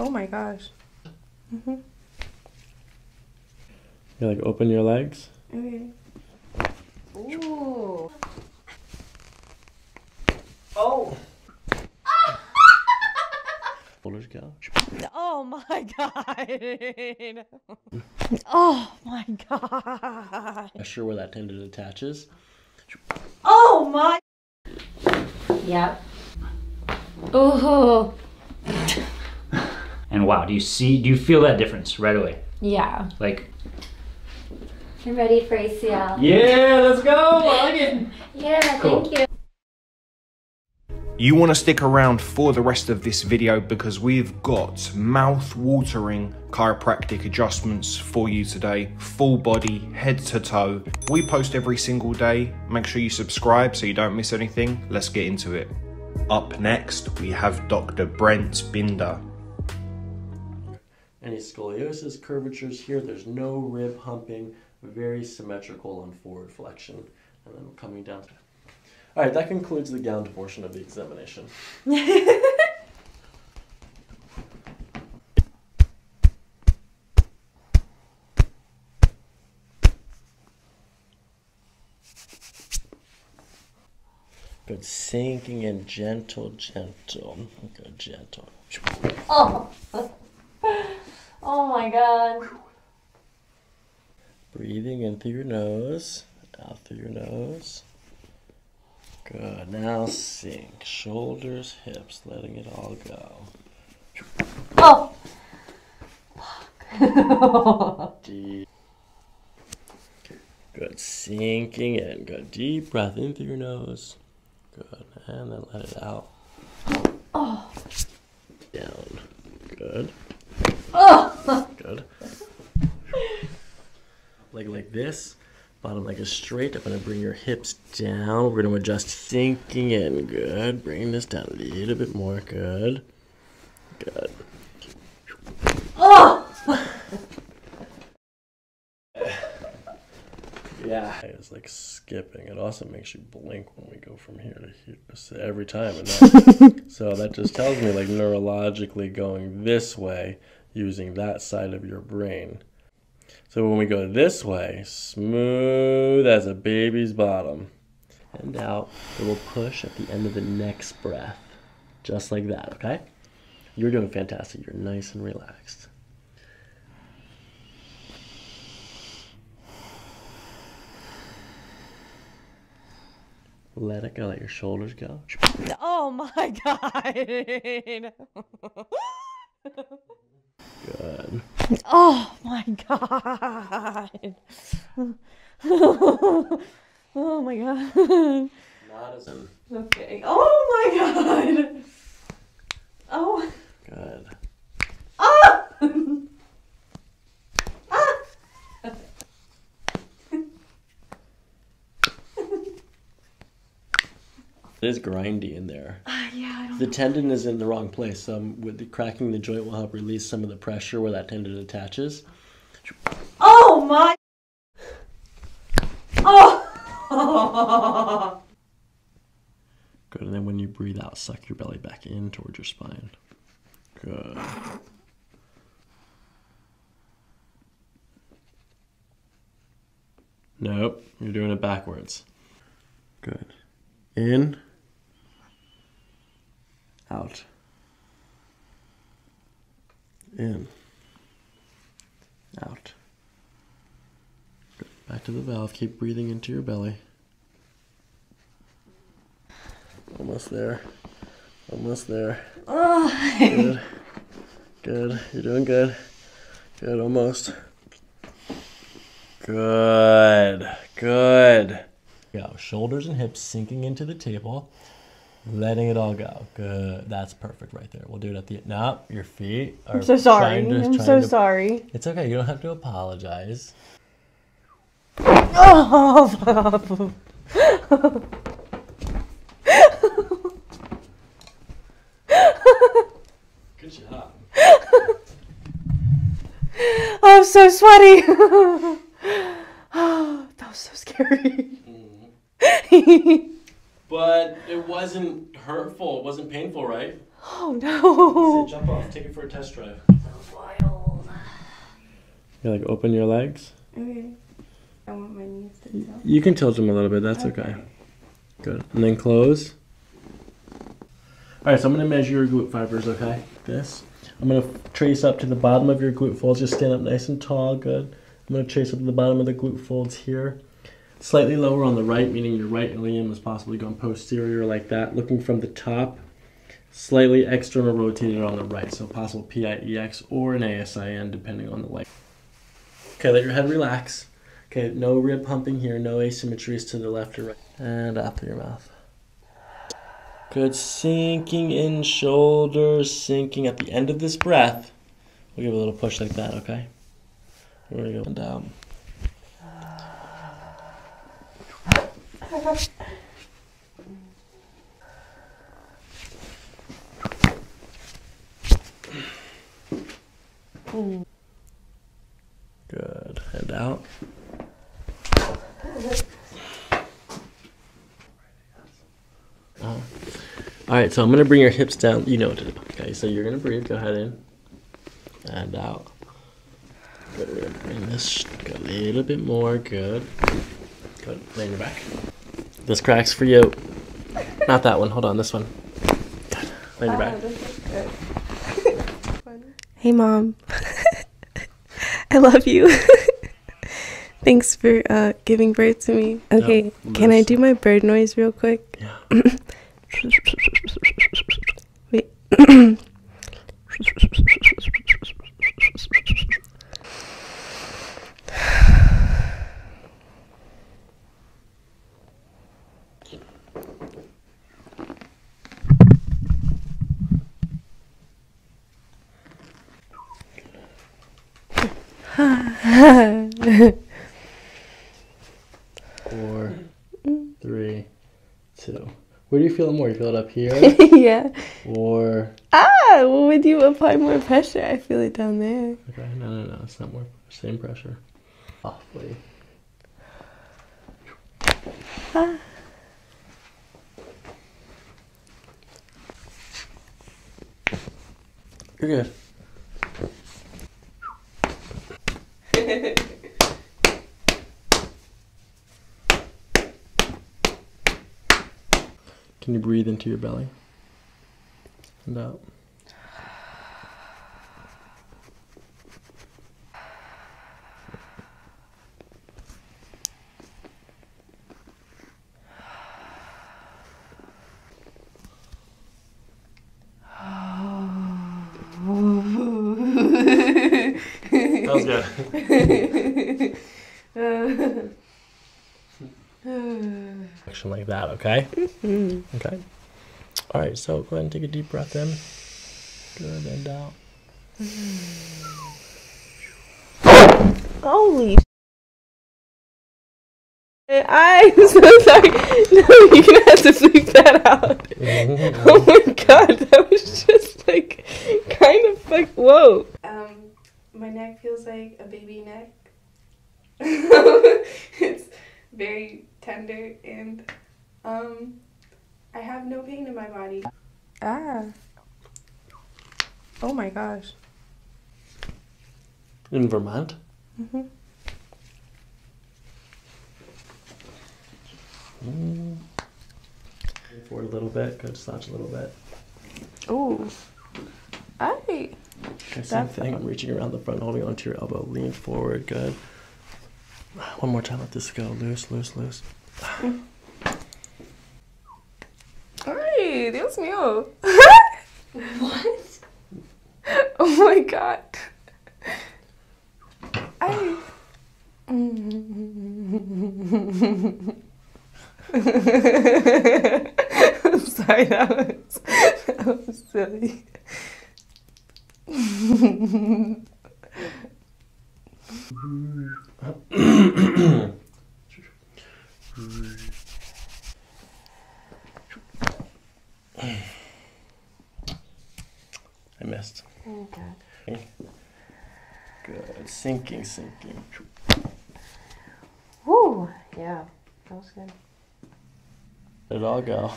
Oh my gosh. Mm-hmm. You like open your legs? Okay. Ooh. Oh. Shoulders go. Oh my god. Oh my god. Pressure where that tendon attaches. Oh my. Yep. Ooh. And wow, do you see? Do you feel that difference right away? Yeah. Like, I'm ready for ACL. yeah, let's go. I like it. Yeah, Cool. thank you. You want to stick around for the rest of this video because we've got mouth-watering chiropractic adjustments for you today. Full body, head to toe. We post every single day. Make sure you subscribe so you don't miss anything. Let's get into it. Up next, we have Dr. Brent Binder. Any scoliosis, curvatures here, there's no rib humping, very symmetrical on forward flexion. And then coming down. All right, that concludes the gowned portion of the examination. Good, sinking in gentle, gentle. Good, gentle. Oh. Oh my god. Breathing in through your nose, out through your nose. Good. Now sink. Shoulders, hips, letting it all go. Oh. Deep. Good. Sinking in. Good. Deep breath in through your nose. Good. And then let it out. Oh. Down. Good. Oh. Good. Leg like this. Bottom leg is straight. I'm to bring your hips down. We're to adjust sinking in. Good. Bring this down a little bit more. Good. Good. Oh. Yeah. It's like skipping. It also makes you blink when we go from here to here so every time. So that just tells me like neurologically going this way using that side of your brain. So when we go this way, smooth as a baby's bottom. And out. It will push at the end of the next breath. Just like that, okay? You're doing fantastic. You're nice and relaxed. Let it go. Let your shoulders go. Oh my god. Good. Oh my god. Oh my god. Not as Okay. Oh my god. Oh. good. Ah. Ah. It is grindy in there. Yeah, The tendon is in the wrong place. Um, with the cracking the joint will help release some of the pressure where that tendon attaches. Oh my. Oh. Good. And then when you breathe out, suck your belly back in towards your spine. Good. Nope, you're doing it backwards. Good. In. Out. In. Out. Good. Back to the valve. Keep breathing into your belly. Almost there. Almost there. Oh. Good. Good. You're doing good. Good. Almost. Good. Good. Go. Shoulders and hips sinking into the table. Letting it all go. Good. That's perfect right there. We'll do it at the. No, your feet are. I'm so sorry. to- I'm so to- sorry. It's okay. You don't have to apologize. Oh. Good job. I'm so sweaty. oh, that was so scary. Mm-hmm. But it was. wasn't hurtful. It wasn't painful, right? Oh no. Sit, jump off. Take it for a test drive. Wild. You like open your legs. Okay. I want my knees to tilt. You can tilt them a little bit. That's okay. Good. And then close. All right. So I'm gonna measure your glute fibers. Okay. This. I'm gonna trace up to the bottom of your glute folds. Just stand up nice and tall. Good. I'm gonna trace up to the bottom of the glute folds here. Slightly lower on the right, meaning your right ilium is possibly going posterior like that. Looking from the top. Slightly external rotated on the right, so possible PIEX or an ASIN depending on the leg. Okay, let your head relax. Okay, no rib humping here, no asymmetries to the left or right. And out through your mouth. Good. Sinking in shoulders, sinking at the end of this breath. We'll give a little push like that, okay? Here we go. Down. Good. And out. Uh, all right, so I'm gonna bring your hips down. You know what to do. Okay, so you're gonna breathe. Go ahead in and out. Good. Bring this a little bit more. Good. Good. Lay your back. This crack's for you. Not that one. Hold on. This one. Lay your back. Hey mom. I love you. Thanks for uh, giving birth to me. Okay, can I do my bird noise real quick? Yeah. Wait. Four, three, two. Where do you feel it more? You feel it up here, yeah. or Ah, well, when you apply more pressure, I feel it down there. okay? No, no, no. It's not more. Same pressure. Awfully. You're good. Can you breathe into your belly and out? That was good. Action like that, okay? Okay. All right, so go ahead and take a deep breath in. Good, and out. Holy. I'm so sorry. No, you're gonna have to bleep that out. Oh my god, that was just like kind of like whoa. Um, my neck feels like a baby neck. it's very tender and um, I have no pain in my body. Ah. Oh my gosh. In Vermont? Mhm. Mm. Lean Forward a little bit. Good. Slouch a little bit. Ooh. I. Okay, same thing. I'm reaching around the front, holding onto your elbow. Lean forward. Good. One more time. Let this go. Loose, loose, loose. Ay, Dios mío. What? Oh my god. I. I'm sorry, that was, that was silly. I missed. Oh God. Okay. Good. Sinking, sinking. Woo! Yeah, that was good. Let it all go.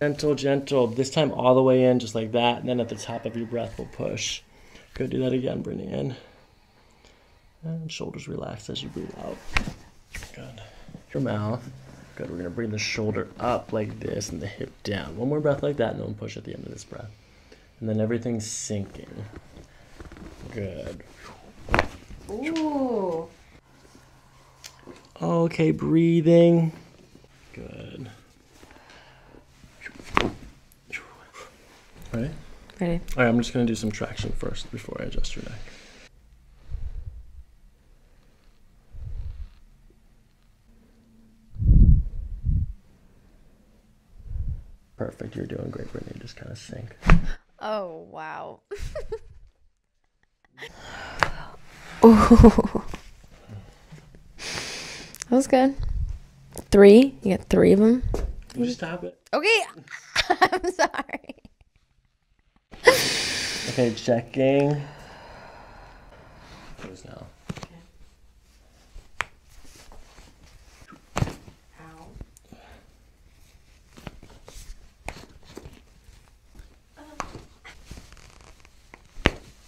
Gentle, gentle. This time all the way in, just like that. And then at the top of your breath, we'll push. Good. Do that again. Bring it in. And shoulders relax as you breathe out. Good. Your mouth. Good. We're going to bring the shoulder up like this and the hip down. One more breath like that, and then push at the end of this breath. And then everything's sinking. Good. Ooh. Okay, breathing. Good. Ready? Ready. All right, I'm just going to do some traction first before I adjust your neck. Perfect. You're doing great, Brittany. Just kind of sink. Oh, wow. Ooh. That was good. Three. You got three of them. Will you stop it? Okay. I'm sorry. Okay, checking. Close now.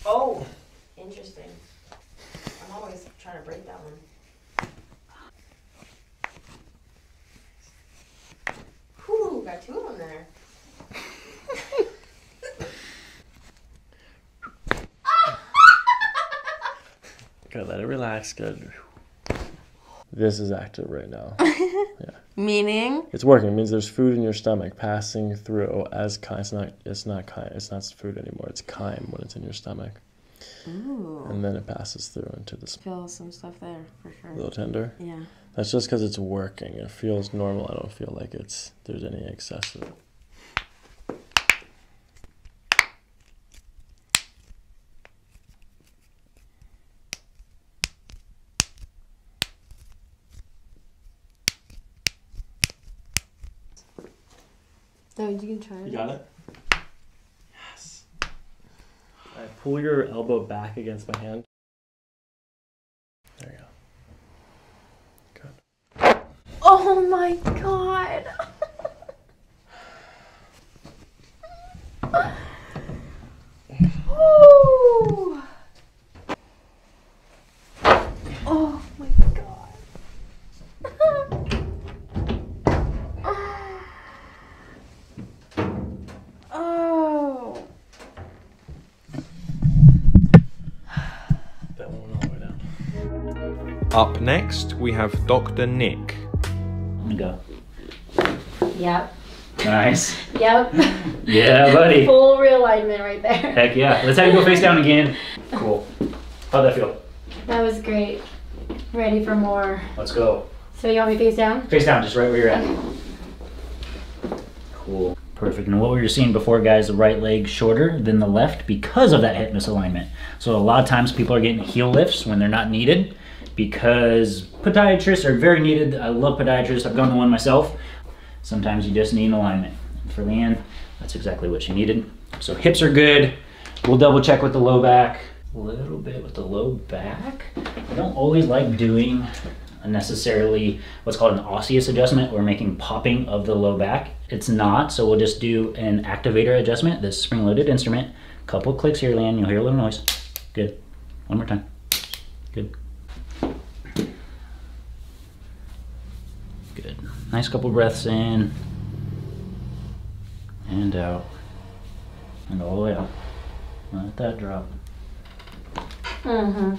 Oh, interesting. I'm always trying to break that one. Whew, got two of them there. Good. Let it relax. Good. This is active right now. yeah. Meaning? It's working. It means there's food in your stomach passing through as chyme. It's not. It's not chyme. It's not food anymore. It's chyme when it's in your stomach, Ooh. and then it passes through into the Feel some stuff there for sure. A little tender. Yeah. That's just because it's working. It feels normal. I don't feel like it's there's any excess of it. No, you can try it. You got it. Yes. All right, pull your elbow back against my hand. There you go. Good. Oh my god. Ooh. Oh my god. Oh. That one all the way down. Up next, we have Dr. Nick. Let me go. Yep. Nice. Yep. Yeah, buddy. Full realignment right there. Heck yeah. Let's have you go face down again. Cool. How'd that feel? That was great. Ready for more. Let's go. So you want me face down? Face down, just right where you're at. Cool. Perfect. And what we were seeing before, guys, the right leg shorter than the left because of that hip misalignment. So a lot of times people are getting heel lifts when they're not needed because podiatrists are very needed. I love podiatrists. I've gone to one myself. Sometimes you just need an alignment. And for Leanne, that's exactly what she needed. So hips are good. We'll double check with the low back. A little bit with the low back. I don't always like doing necessarily what's called an osseous adjustment or making popping of the low back. It's not, so we'll just do an activator adjustment, this spring-loaded instrument. Couple clicks here, Leanne, you'll hear a little noise. Good. One more time. Good. Good. Nice couple breaths in and out and all the way out. Let that drop. Mm-hmm.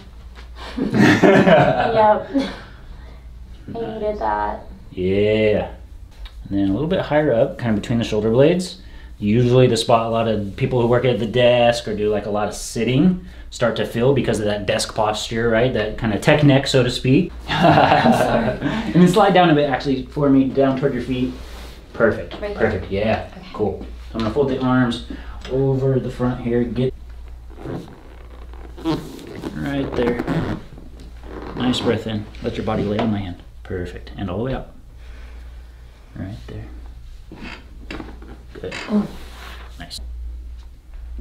yep. I needed that. Yeah. And then a little bit higher up, kind of between the shoulder blades. Usually the spot a lot of people who work at the desk or do like a lot of sitting start to feel because of that desk posture, right? That kind of tech neck, so to speak. and then slide down a bit actually for me, down toward your feet. Perfect. Right? Perfect. Yeah. Okay. Cool. So I'm gonna fold the arms over the front here. Get right there. Nice breath in. Let your body lay on my hand. Perfect. And all the way up. Right there. Good. Oh. Nice.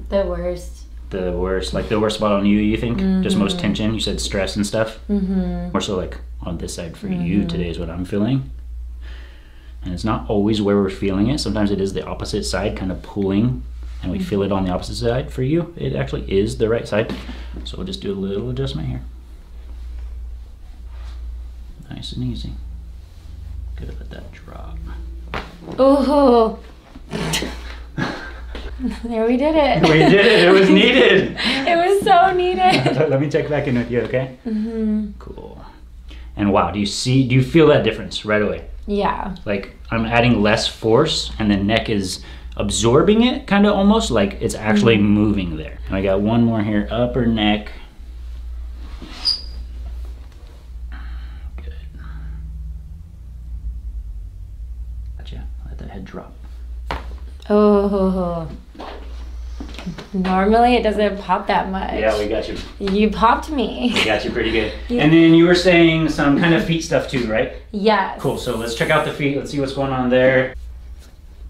The worst. The worst, like the worst spot on you, you think? Just most tension? You said stress and stuff? Mm-hmm. More so like on this side for you today is what I'm feeling. And it's not always where we're feeling it. Sometimes it is the opposite side kind of pulling and we feel it on the opposite side. For you, it actually is the right side. So we'll just do a little adjustment here. Nice and easy. Good, let that drop. Oh. there we did it. We did it, it was needed. It was so needed. let me check back in with you, okay? Mm-hmm. Cool. And wow, do you see, do you feel that difference right away? Yeah. Like I'm adding less force and the neck is absorbing it kind of almost like it's actually moving there. And I got one more here, upper neck. Good. Gotcha. Let that head drop. Oh. Normally it doesn't pop that much. Yeah, we got you. You popped me. We got you pretty good. Yeah. And then you were saying some kind of feet stuff too, right? Yeah. Cool. So let's check out the feet. Let's see what's going on there.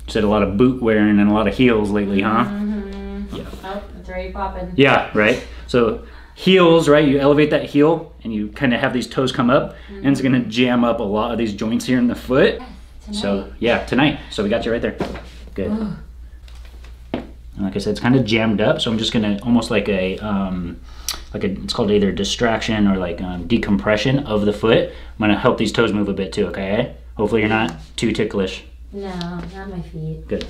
You said a lot of boot wearing and a lot of heels lately, huh? Mm-hmm. Yeah. Oh, it's already popping. Yeah, right. So heels, right? You elevate that heel and you kind of have these toes come up, and it's gonna jam up a lot of these joints here in the foot. So yeah, tonight. So we got you right there. Good. And like I said, it's kind of jammed up, so I'm just gonna almost like a um, like a it's called either distraction or like um, decompression of the foot. I'm gonna help these toes move a bit too. Okay. Hopefully you're not too ticklish. No, not my feet. Good.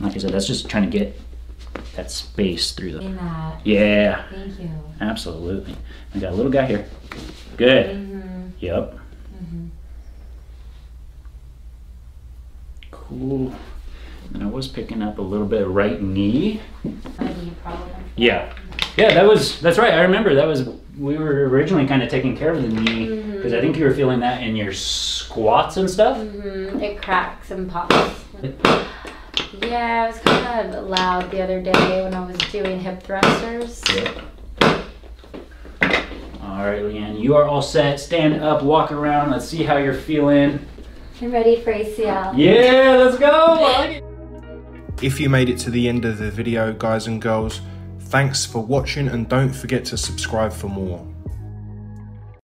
Like I said, that's just trying to get that space through the. In that. Yeah. Thank you. Absolutely. I got a little guy here. Good. Mm-hmm. Yep. Cool. And I was picking up a little bit of right knee. Yeah. Yeah, that was that's right. I remember that was we were originally kind of taking care of the knee because I think you were feeling that in your squats and stuff. Mm-hmm. It cracks and pops. Yeah, it was kind of loud the other day when I was doing hip thrusters. Yep. All right, Leanne, you are all set. Stand up, walk around. Let's see how you're feeling. I'm ready for ACL. Yeah, let's go. If you made it to the end of the video, guys and girls, thanks for watching and don't forget to subscribe for more.